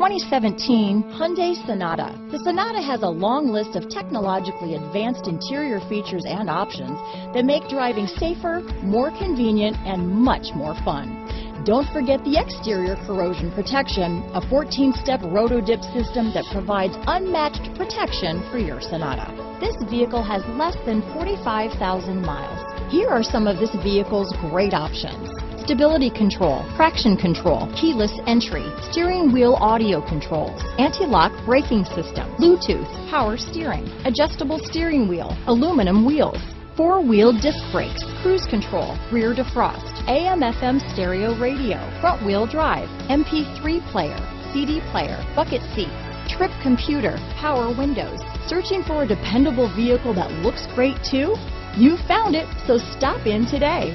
2017 Hyundai Sonata. The Sonata has a long list of technologically advanced interior features and options that make driving safer, more convenient, and much more fun. Don't forget the exterior corrosion protection, a 14-step roto-dip system that provides unmatched protection for your Sonata. This vehicle has less than 45,000 miles. Here are some of this vehicle's great options. Stability control, traction control, keyless entry, steering wheel audio controls, anti-lock braking system, Bluetooth, power steering, adjustable steering wheel, aluminum wheels, four-wheel disc brakes, cruise control, rear defrost, AM FM stereo radio, front wheel drive, MP3 player, CD player, bucket seats, trip computer, power windows. Searching for a dependable vehicle that looks great too? You found it, so stop in today.